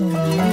Mm-hmm.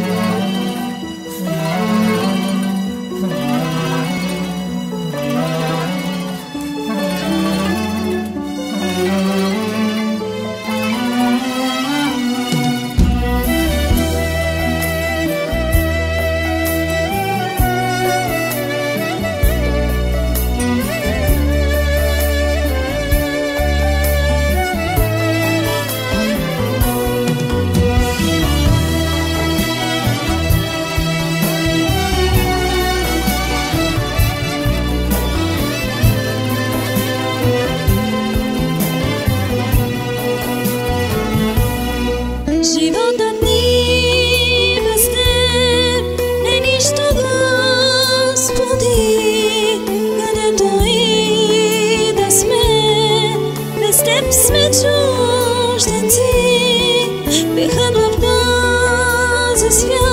Smeđuš da ti Pehadla praza sja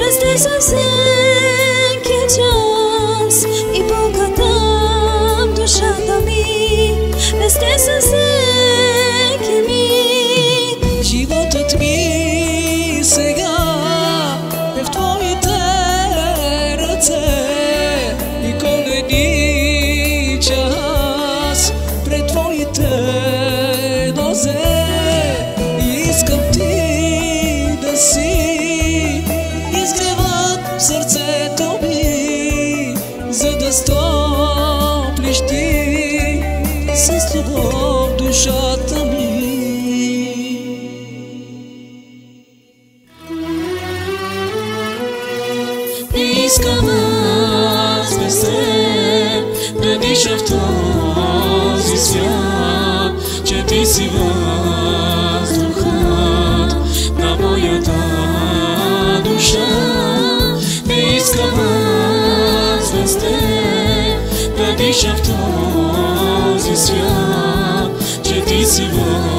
Razdaj sam se Keđas I bogatam duša da mi. Razdaj sam se Искалась бы се, да диша в този свят, че ти си въздухът на моята душа. Не искалась бы се, да диша в този свят, Vencedor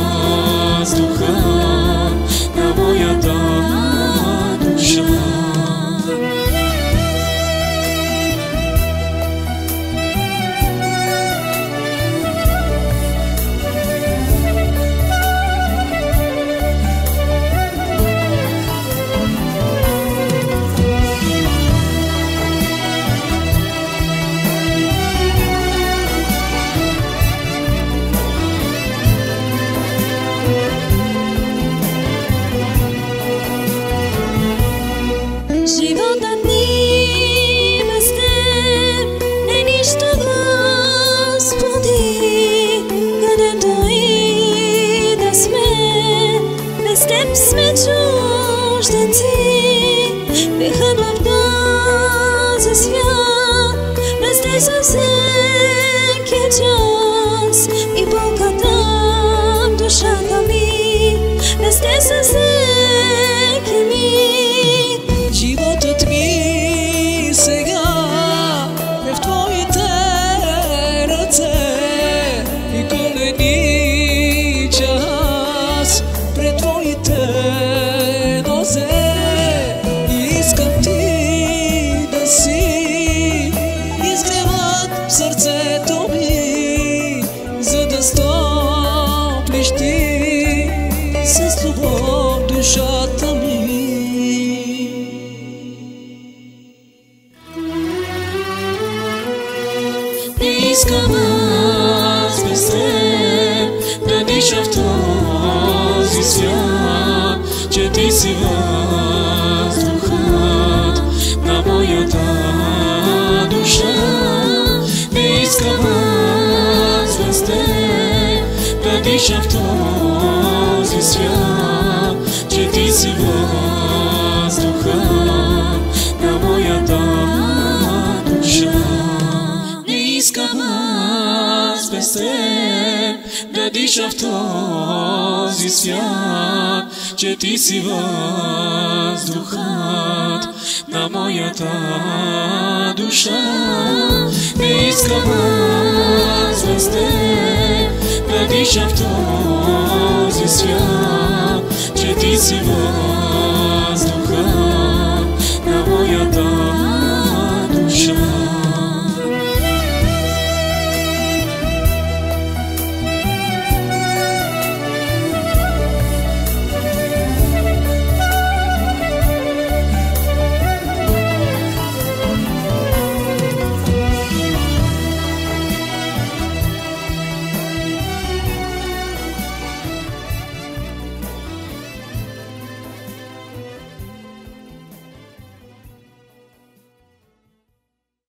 Ich hab auf das, es ja, es ist ein vishti Se s'lu bo dysha të mi. Niska mas bese Në një qëfta zisja Që ti si vërë дишав то зі свят, чи ти сі воздуха, на моя та душа. Не нас без тебе, да дишав то зі свят, чи ти сі воздуха, та моя та душа. Не іскала без тебе, Bishop Tosisya, Jetisimah.